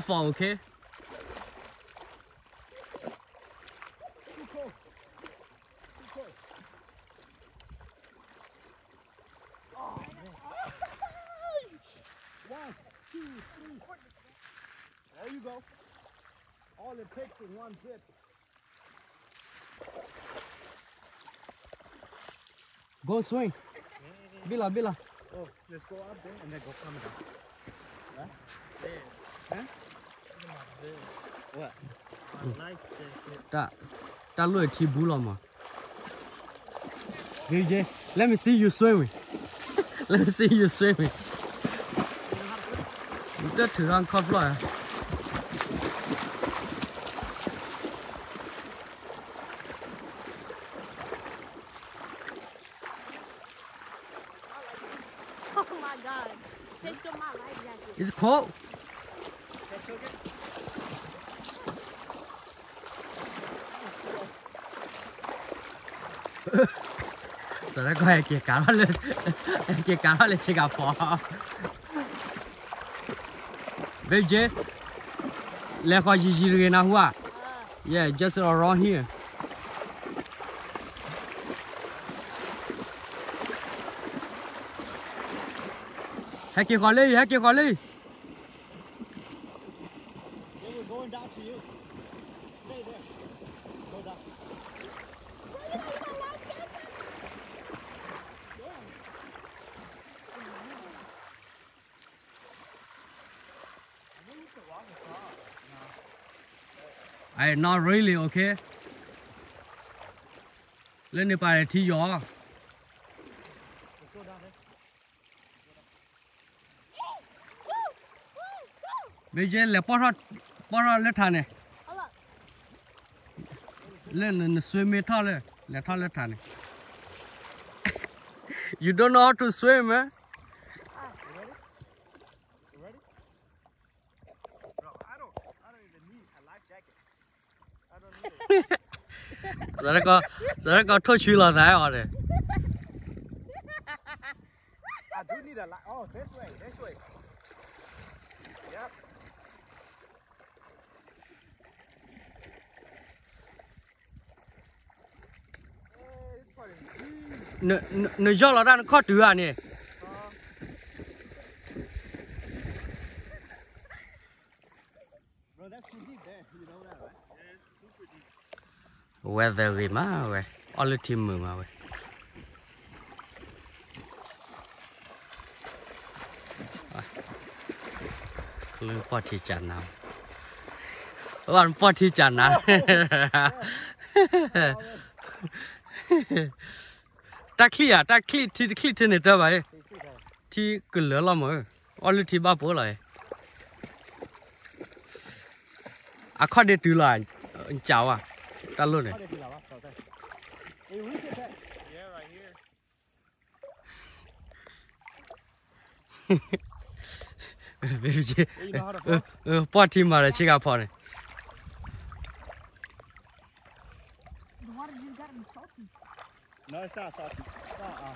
two, three. There you go. All it takes is one zip. Go swing. Bila, bila. Oh, let's go up there and then go come down. Huh? Huh? What? My like jacket. That, that little tibula, man. DJ, let me see you swimming. let me see you swimming. You got to run cop. Oh my god. Take my life jacket. It's cold. Sợ nó coi kìa cá nó lên. Kìa cá nó lên chơi cả phò. Bây giờ Lẹ khỏi gì gì người nào hua? Yeah, just around here. Hãy kìa khỏi ly, hãy kìa khỏi ly They were going down to you. Stay there. Go down by not really okay. Lên đi by thi gió. Bây giờ là bỏ ra bỏ ra lên thang này. Lên là swim mê thao lên, là thao lên thang này. You don't know how to swim, eh? You ready? Bro, I don't, I don't even need a life jacket. I don't need it. Giờ nó có, giờ nó có thôi chui là thái ở đây. I do need a life. Oh, this part is deep. Nó nó gió là đang khó trừ à nè. weather รีมาเว้ยออลทิมมือมาเว้ยลืมปอที่จานน้ำวันปอที่จานน้ำตาคลี่อะตาคลี่ที่คลี่ที่ไหนตัวไปที่กึ่งเหลือเราหมดออลที่บ้าปุ๋ยเลยอะข้อเด็ดดูหลานเจ้าอะ Tá phò này The water just got me salty. No, it's not salty. It's not, uh,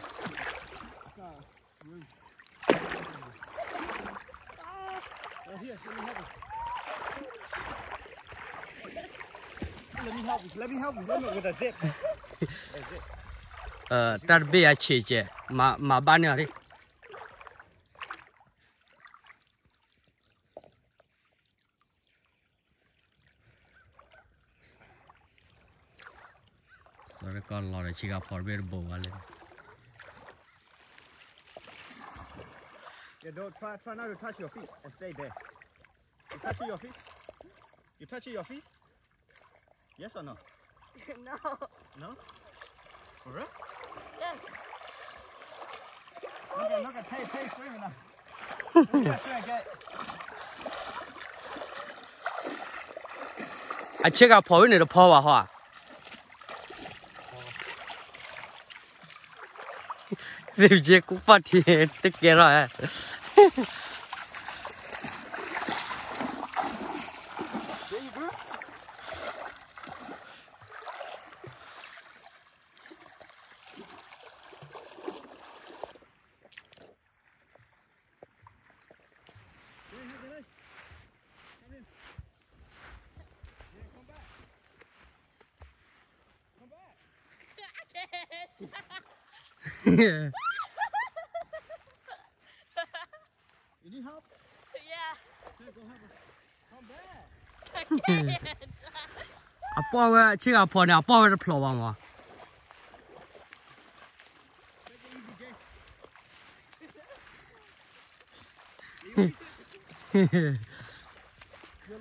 it's not really. Oh, here, let me help you. Let me help you. Let me help you. Let me with a zip. Ờ ta bây giờ chỉ chứ mà mà ba nữa đi sau đó con lò để chỉ gặp phò bên bầu vào lên Yeah, don't try. Try not to touch your feet and stay there. You touching your feet? You touching your feet? Yes or no? no. No. For real? Yes. Look at look at Tay Tay swimming now. À gặp phò bên này là phò vào hả vì gì cũng phát thì tức kia rồi here. you need help? Yeah. Okay, go help her. Come back. I can't. 아빠 왜 지금 아빠 내 아빠 왜 불러 왕와. Your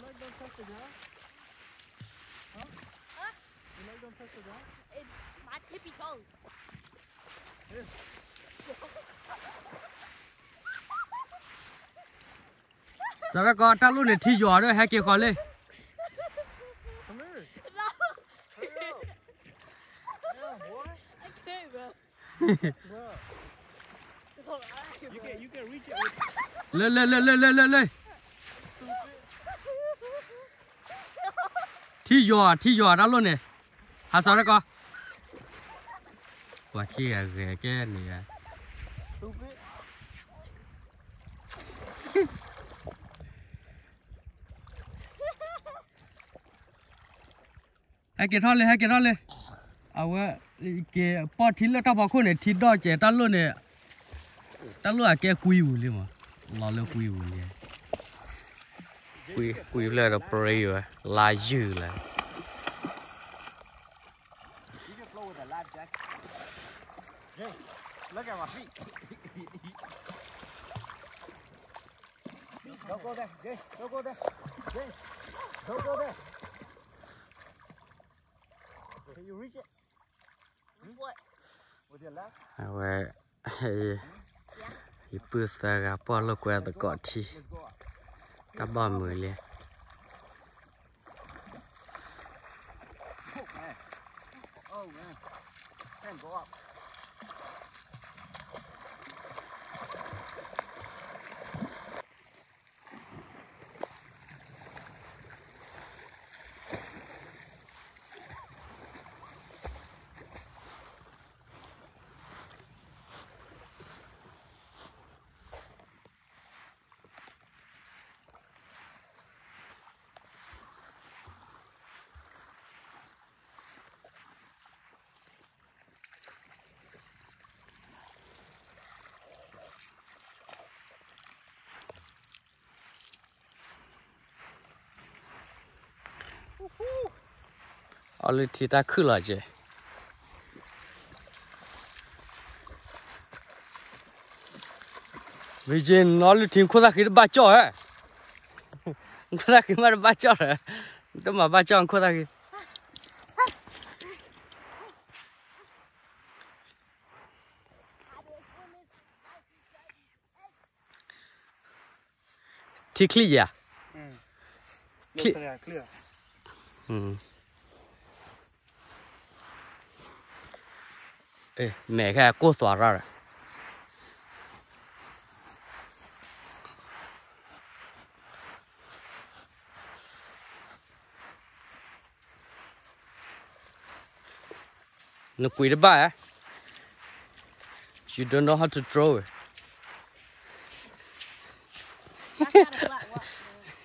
leg don't touch the ground? Huh? huh? Your leg don't touch the ground? It's my tippy toes. Sao vậy con ta luôn này thi giỏi rồi hai kia khỏi lên lên lên lên lên lên lên lên thi giỏi thi giỏi đó luôn này hả sao đấy con kia rẻ ghê cái này à kia thôi lên, hai kia thôi lên. À vợ kia bỏ thịt là tao bỏ con này thịt đó chế tao luôn này. Tao luôn à kia quy u liền mà. Lo lên quy u liền. Quy quy lên là pro rồi là dữ là You can flow with a life jacket. Jay, kìa mà đâu cô đây đi đâu cô đây đi đâu cô đây. Can you reach it With what? with your left? à vợ hay thì bữa sáng gặp bỏ lô quẹt được ta mười liền Oh man. Oh man. Can't go up. Ở đây thì ta khử lại chứ vì thế nó là thiên khu ta khi ba cho ấy khu ta khi mà ba cho rồi tôi mà ba cho khu ta khi thì clear Clear. Clear, clear. ừ ê mẹ cái cô rồi. Quỳ được ba you don't know how to throw it.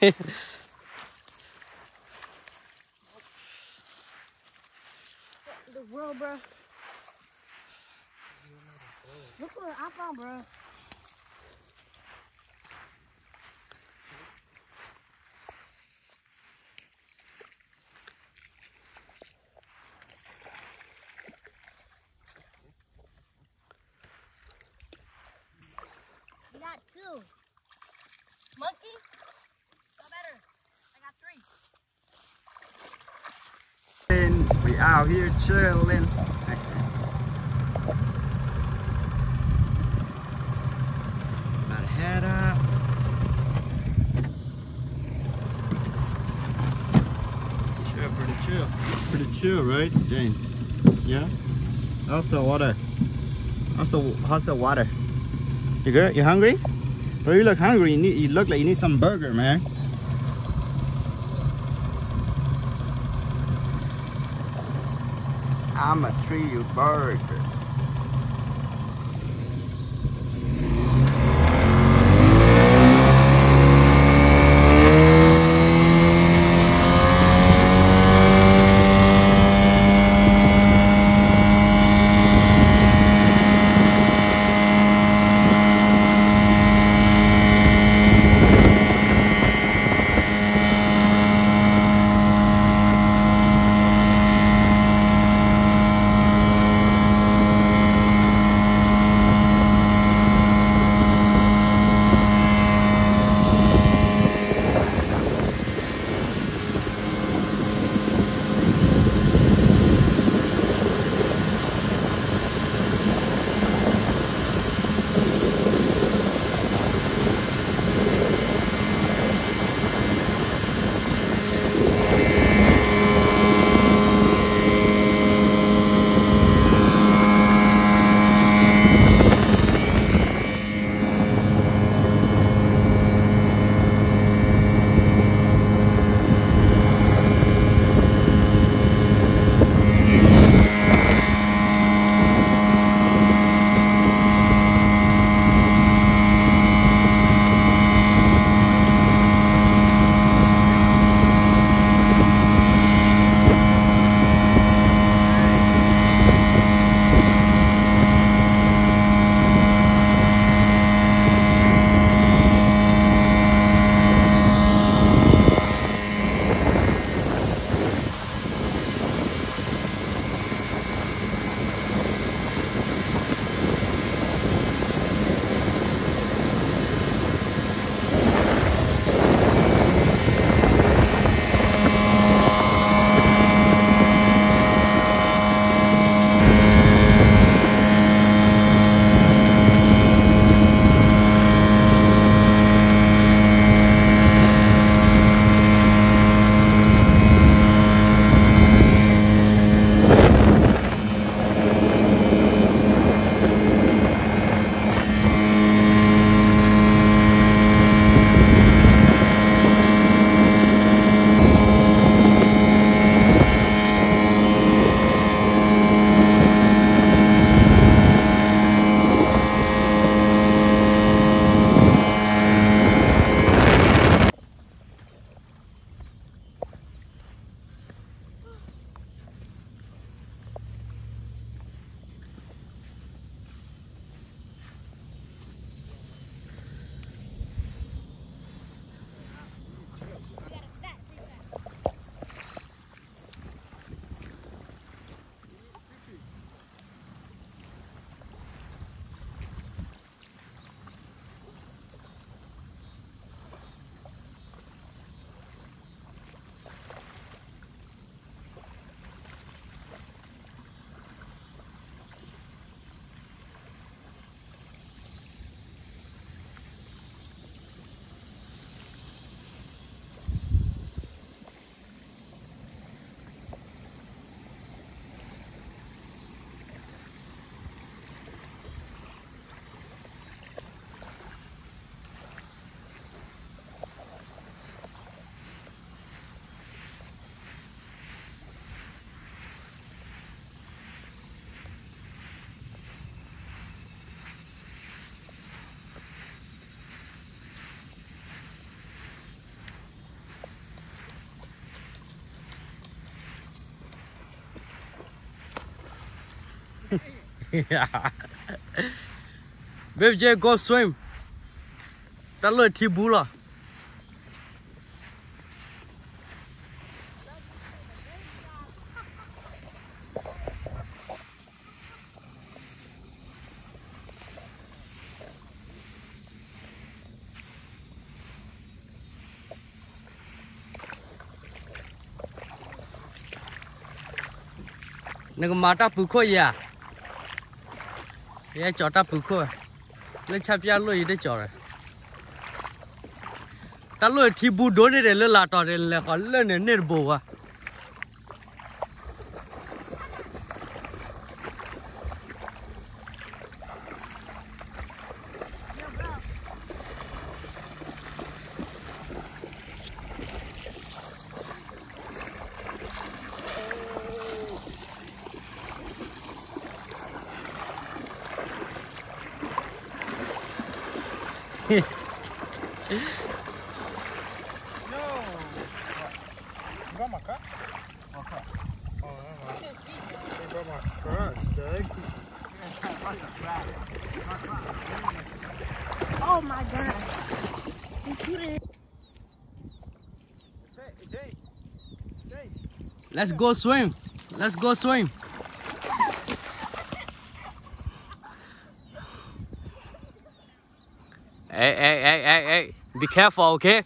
The world, bro. Look what I found, bro. You got two. Monkey? No better. I got three. We out here chilling. Right, Jane? Yeah. How's the water? How's the how's the water? You good? You hungry? Bro, you look hungry. You, need, you look like you need some burger, man. I'm a tree you burger. Baby J go swim. Ta lôi thi bú lo. Nè mà ta bù khôi à? ရဲကြော်တပ်ဘူးခိုလက်ချပြလို့ရတဲ့ကြော်တယ်တလို့ထီဘူးဒိုးနေတယ်လလာတော်တယ်လေခေါ်လနဲ့နေဘောက Let's go swim. Let's go swim. Hey, hey, hey, hey, hey. Be careful, okay?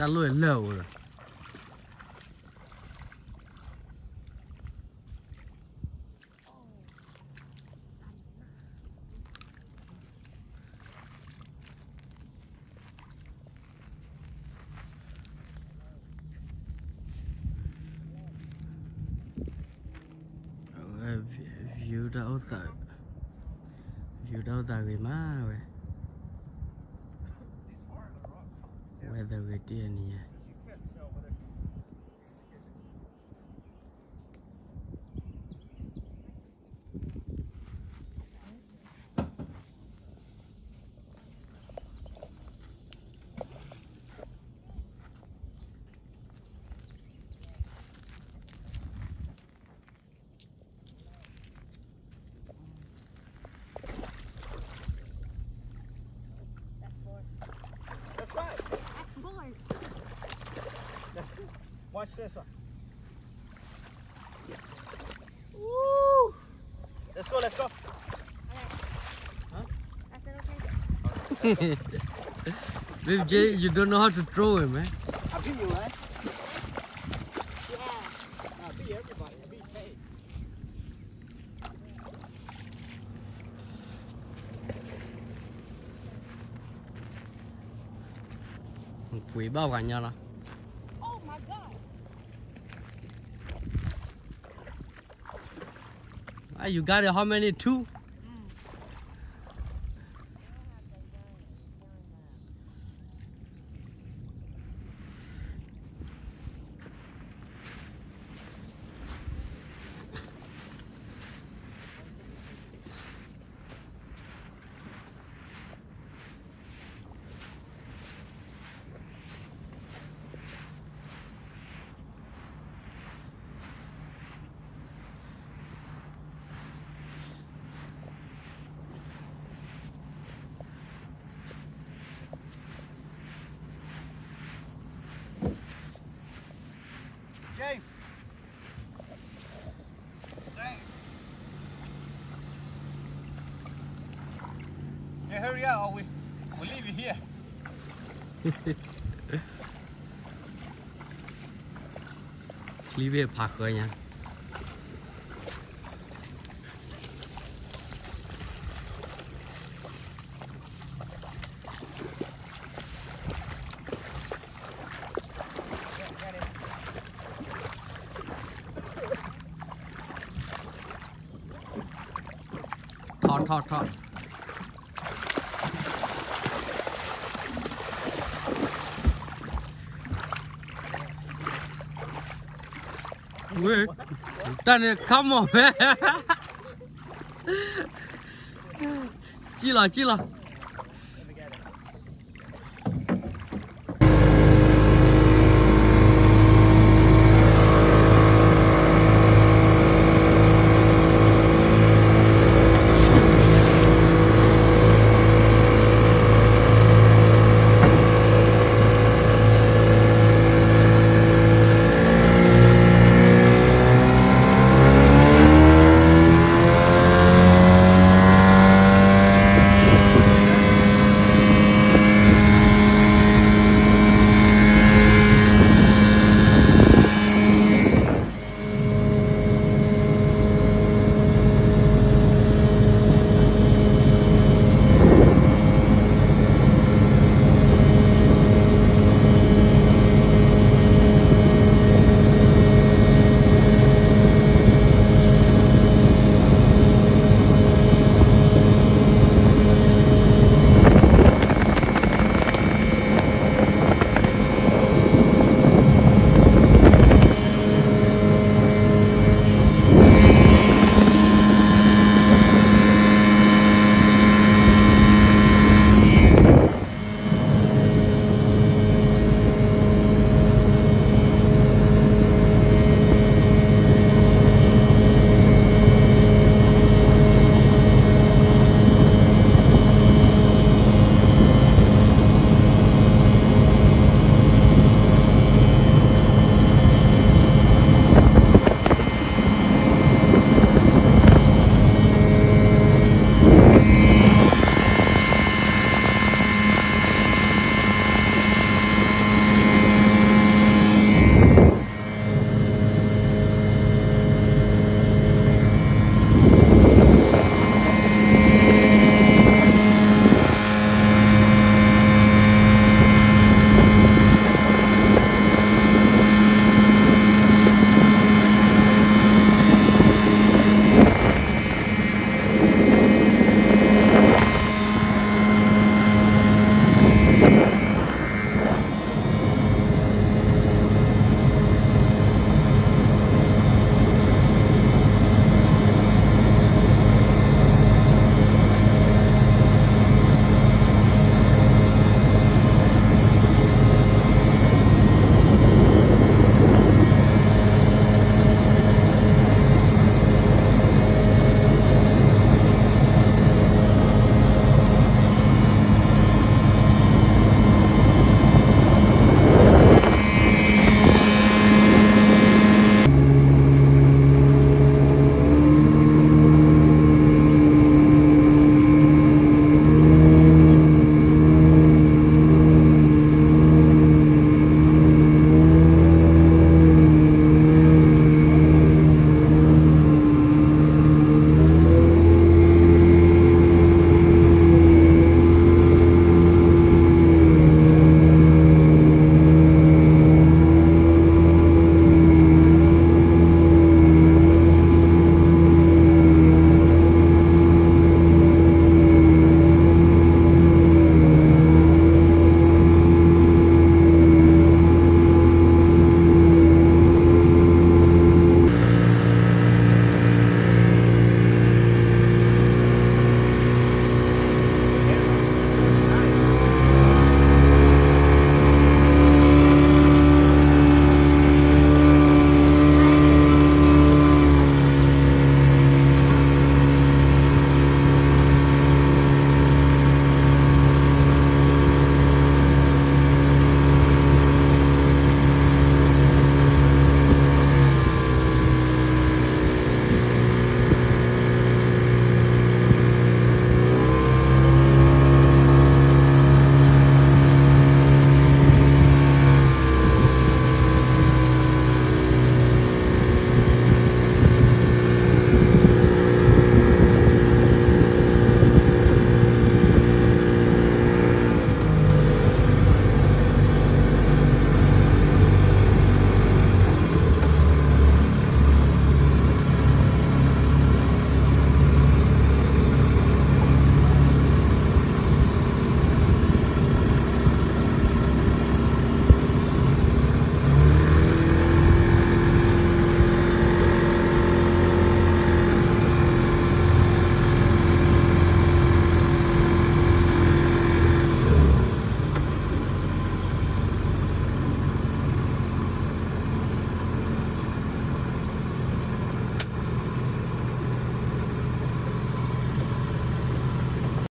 Där låg en lår. View đâu rồi View đâu rồi the way to Watch this one. Woo! Let's go, let's go. I said okay. Baby J, you don't know how to throw him, man. I'll beat you, right? Yeah. I'll beat everybody. I'll beat Faye. Quỷ bao cả nhau là. Oh my god. Ah, you got it, how many? Two? ทีเวผักเลยเนี่ยทอดทอดทอด 但是看不白，记了记了。